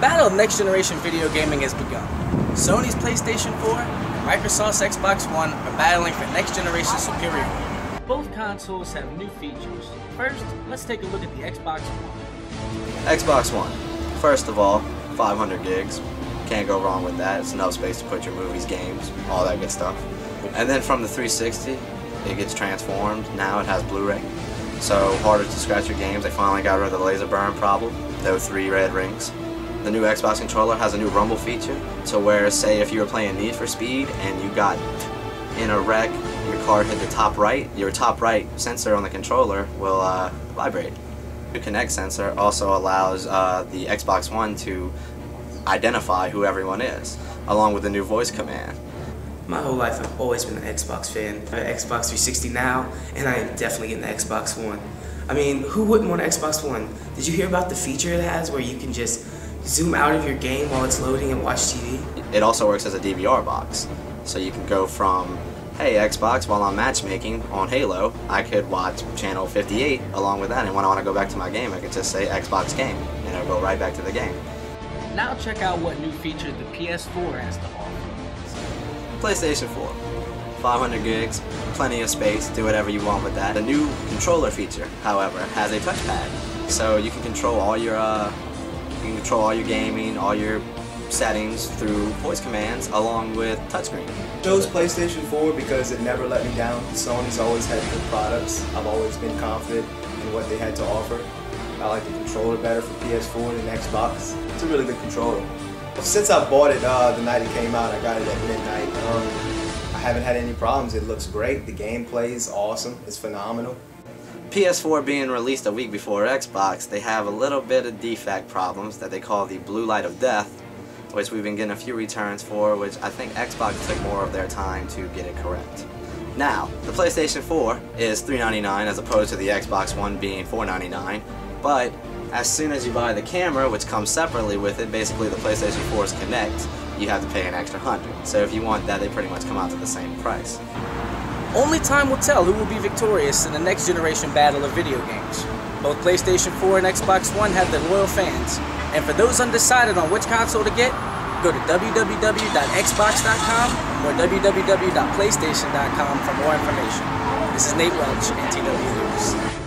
battle of next generation video gaming has begun. Sony's PlayStation 4 and Microsoft's Xbox One are battling for next generation superiority. Both consoles have new features. First, let's take a look at the Xbox One. Xbox One. First of all, 500 gigs. Can't go wrong with that. It's enough space to put your movies, games, all that good stuff. And then from the 360, it gets transformed. Now it has Blu-ray. So harder to scratch your games. They finally got rid of the laser burn problem. No three red rings. The new Xbox controller has a new rumble feature. to where, say, if you were playing Need for Speed and you got in a wreck, your car hit the top right, your top right sensor on the controller will uh, vibrate. The Kinect sensor also allows uh, the Xbox One to identify who everyone is, along with the new voice command. My whole life I've always been an Xbox fan. I have an Xbox 360 now, and I am definitely getting the Xbox One. I mean, who wouldn't want an Xbox One? Did you hear about the feature it has where you can just zoom out of your game while it's loading and watch TV? It also works as a DVR box, so you can go from hey Xbox, while I'm matchmaking on Halo, I could watch channel 58 along with that, and when I want to go back to my game, I could just say Xbox game, and it'll go right back to the game. Now check out what new features the PS4 has to offer. PlayStation 4. 500 gigs, plenty of space, do whatever you want with that. The new controller feature, however, has a touchpad. So you can control all your uh, you can control all your gaming, all your settings through voice commands along with touchscreen. I chose PlayStation 4 because it never let me down. Sony's always had good products. I've always been confident in what they had to offer. I like the controller better for PS4 than Xbox. It's a really good controller. Since I bought it uh, the night it came out, I got it at midnight. Um, I haven't had any problems. It looks great. The gameplay is awesome. It's phenomenal. PS4 being released a week before Xbox, they have a little bit of defect problems that they call the blue light of death, which we've been getting a few returns for, which I think Xbox took more of their time to get it correct. Now, the PlayStation 4 is 399 as opposed to the Xbox One being 499, but as soon as you buy the camera, which comes separately with it, basically the PlayStation 4's Kinect, you have to pay an extra hundred. So if you want that, they pretty much come out to the same price. Only time will tell who will be victorious in the next generation battle of video games. Both PlayStation 4 and Xbox One have their loyal fans, and for those undecided on which console to get, go to www.xbox.com or www.playstation.com for more information. This is Nate Welch, NTW News.